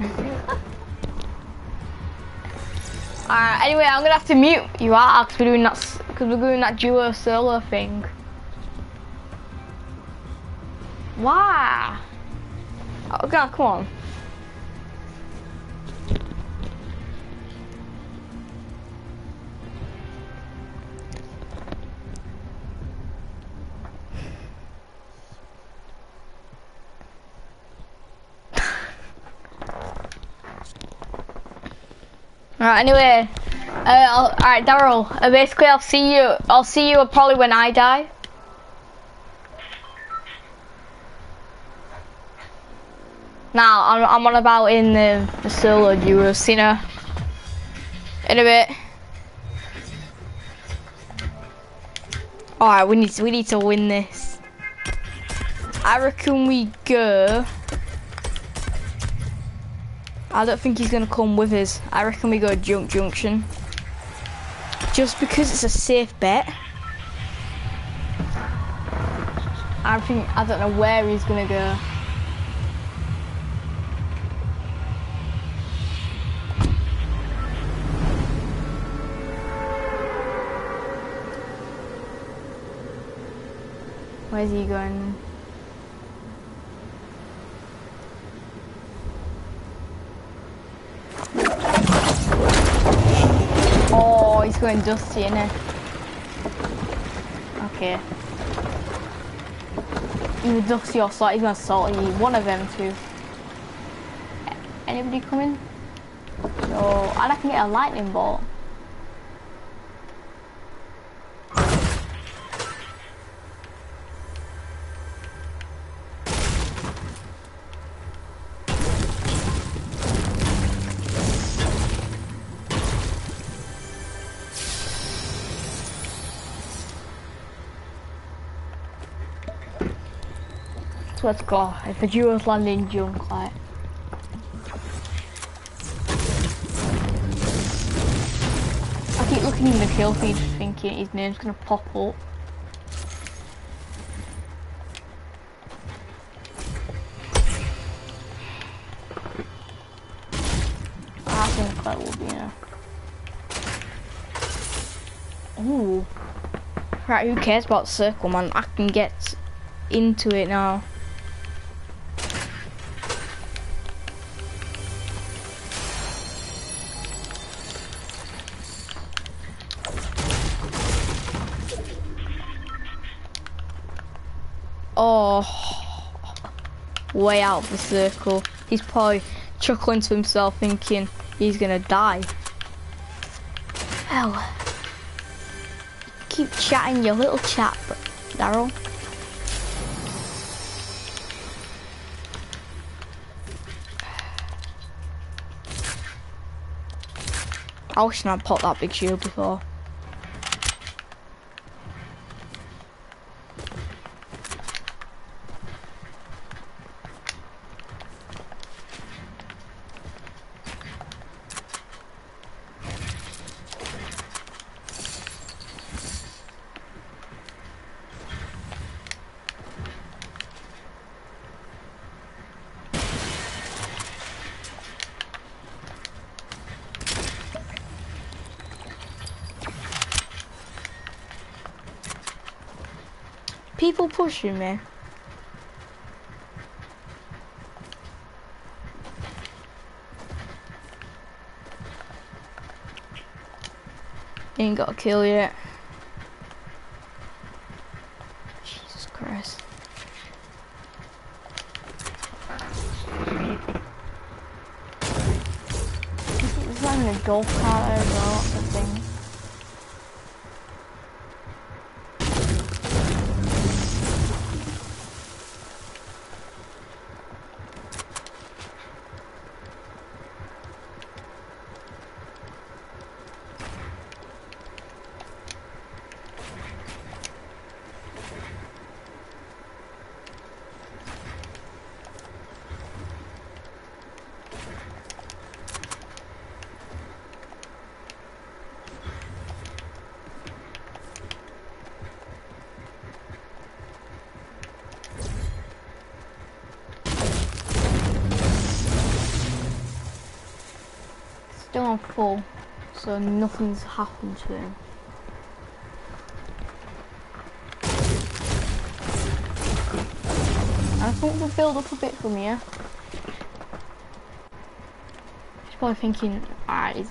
Alright, anyway, I'm gonna have to mute you out because we're doing that because we're doing that duo solo thing. Why? Oh god, come on. Alright, anyway. Uh, alright, Daryl. Uh, basically, I'll see you. I'll see you probably when I die. Now, I'm, I'm on about in the, the solo duo her In a bit. Alright, we need we need to win this. I reckon we go. I don't think he's gonna come with us. I reckon we go to Junk Junction. Just because it's a safe bet. I think I don't know where he's gonna go. Where's he going? He's going dusty, innit? Okay. Either dusty or salty, he's going salty. One of them two. Anybody coming? No, and I can get a lightning bolt. Let's go. If the duo's landing junk, like. I keep looking in the kill feed thinking his name's gonna pop up. I think that will be. Ooh. Right, who cares about circle man? I can get into it now. Way out of the circle. He's probably chuckling to himself thinking he's gonna die. Well, keep chatting your little chat, Daryl. I wish I'd popped that big shield before. People pushing me? Ain't got a kill yet. Jesus Christ. There's not even a golf cart there as well, that's the thing. Still on full, so nothing's happened to him. I think we'll build up a bit from here. Ah, he's probably thinking, alright,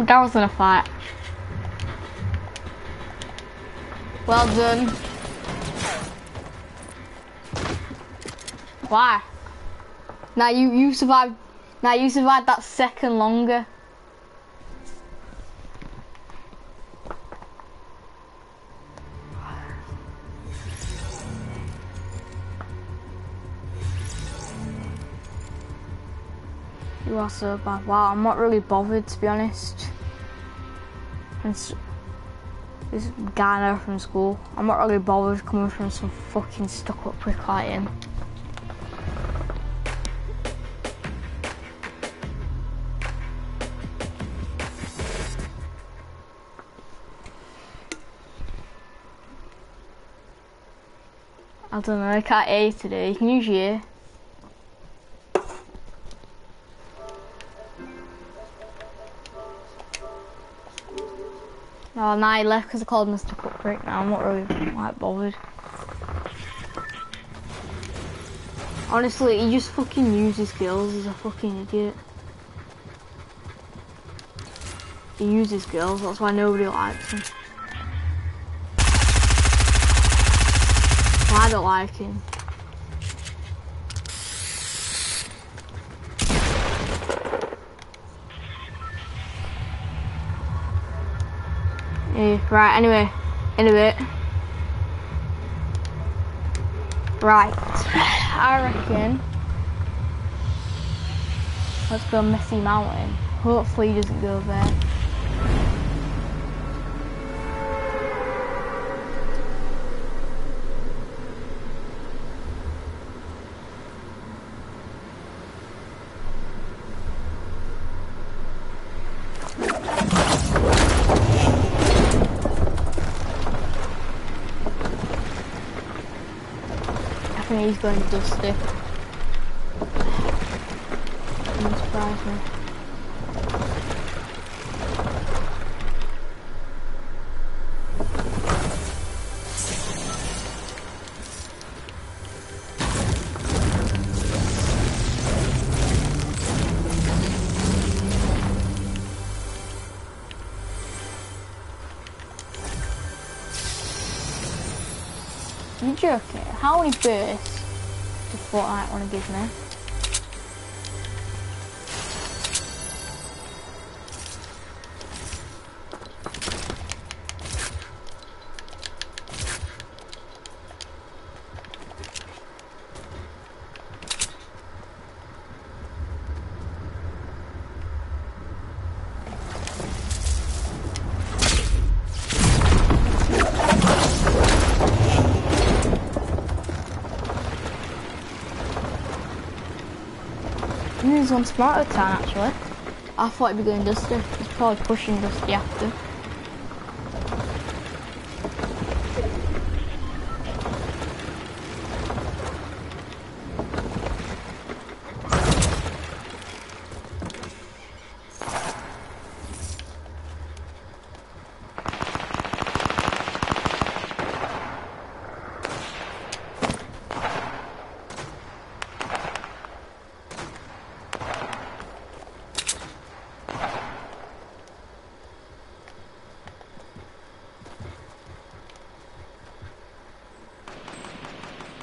Oh, that was in a fight. Well done. Why? Now you you survived. Now you survived that second longer. So bad. Wow, I'm not really bothered to be honest. And s- this guy from school, I'm not really bothered coming from some fucking stuck up prick like. I don't know, I can't you today. You can use your Oh, nah, he left because I called Mr. stuck now. I'm not really like bothered. Honestly, he just fucking uses skills. He's a fucking idiot. He uses skills, that's why nobody likes him. I don't like him. Eh, right, anyway, in a bit. Right, I reckon. Let's go Messy Mountain. Hopefully he doesn't go there. He's going dusty. Doesn't surprise me. You joking? How many bursts does I want to give me? He's on smarter time actually. I thought he'd be going Dusty. He's probably pushing Dusty after.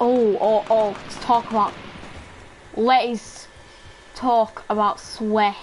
Oh, oh, oh, let's talk about, let's talk about sweat.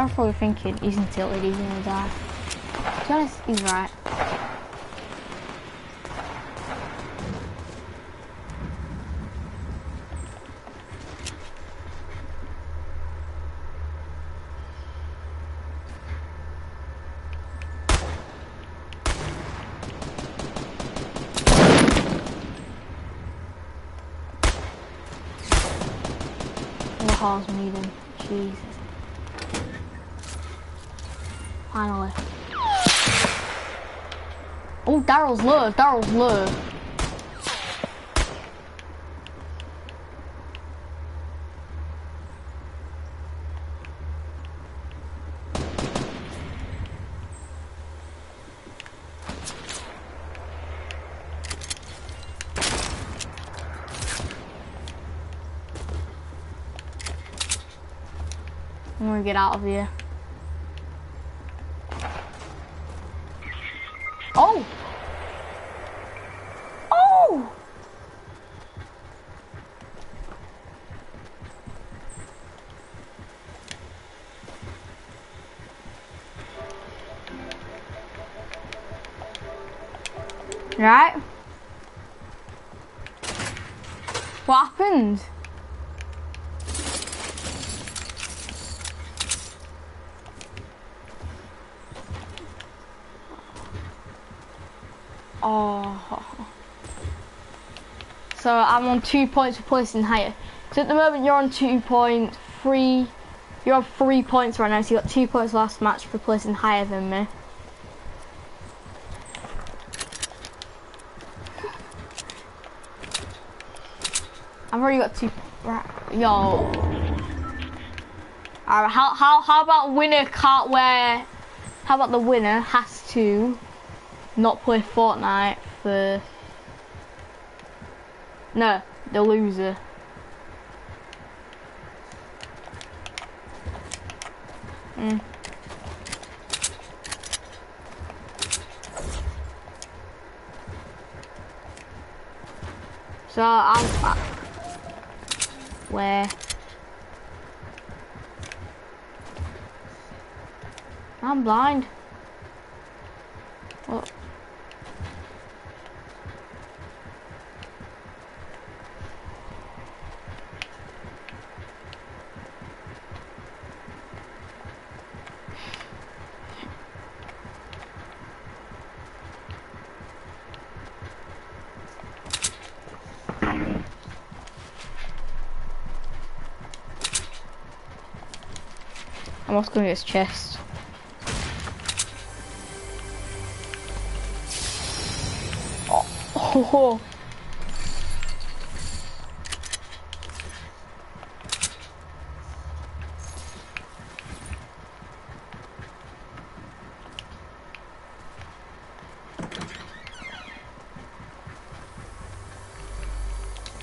They're probably thinking, in tilted, he's gonna die. To be honest, he's right. The halls Oh, Daryl's low. Daryl's low. I'm gonna get out of here. Right? What happened? Oh. So I'm on two points for placing higher. So at the moment you're on two point three. You're on three points right now. So you got two points last match for placing higher than me. Got two. Yo. Alright, how how how about winner can't wear? How about the winner has to not play Fortnite for no the loser. Mm. So I'm uh, I'm blind. I'm going to his chest. Oh, oh.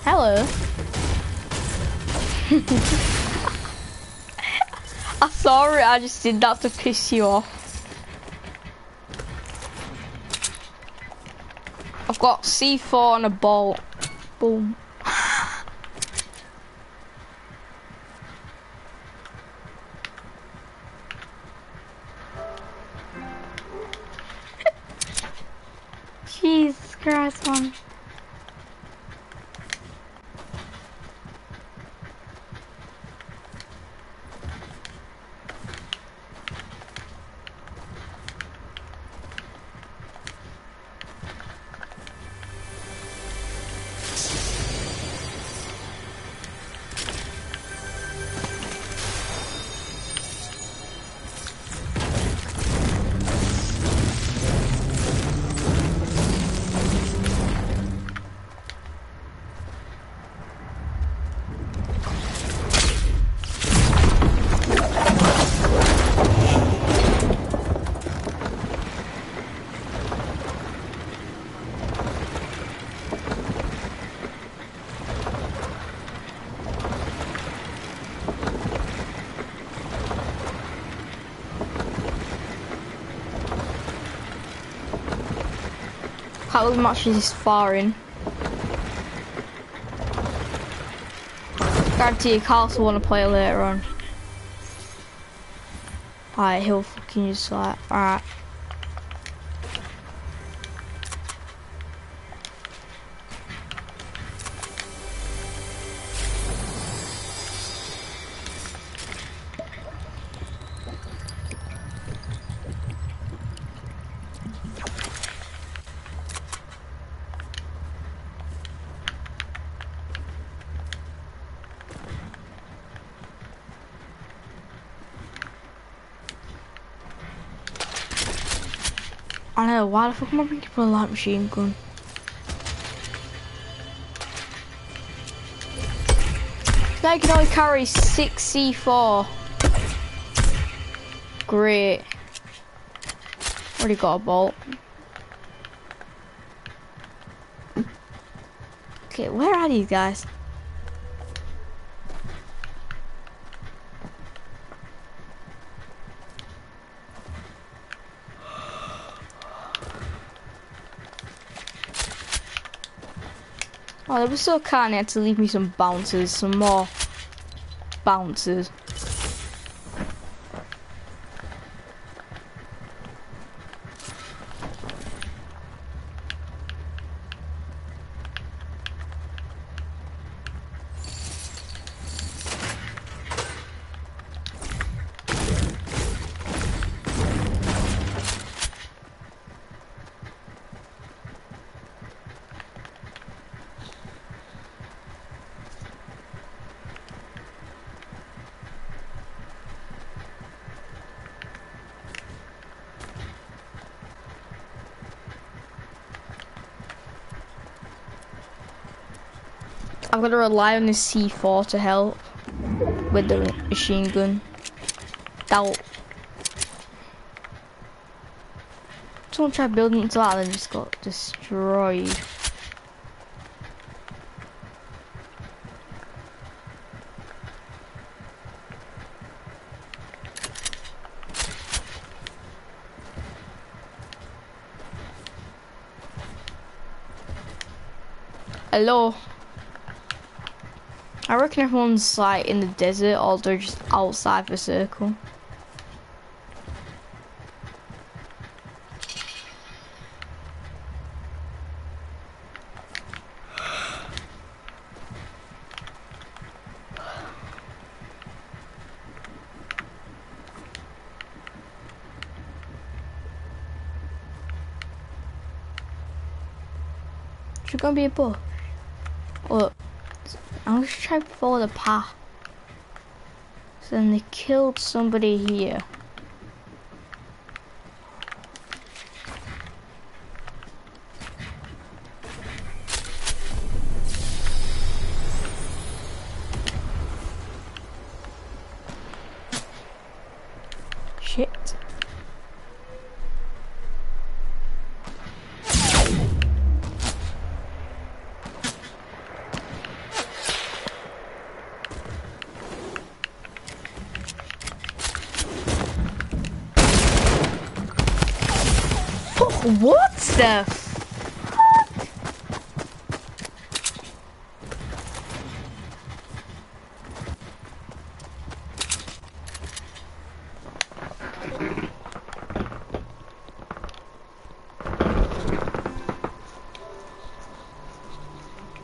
Hello. I saw it, I just did that to piss you off. I've got C4 and a bolt. Boom. How much is in? Guarantee you Carl will want to play later on. Alright, he'll fucking just like, alright. Fuck am I bringing for a light machine gun? Now you can only carry 6 C4. Great. Already got a bolt. Okay, where are these guys? Oh, they were so kind they had to leave me some bouncers, some more bouncers. I'm gonna rely on this C4 to help with the machine gun. Someone tried building it to that and just got destroyed. Hello. I reckon everyone's like in the desert or they're just outside the circle. Should gonna be a book. I'm just trying to follow the path. So then they killed somebody here.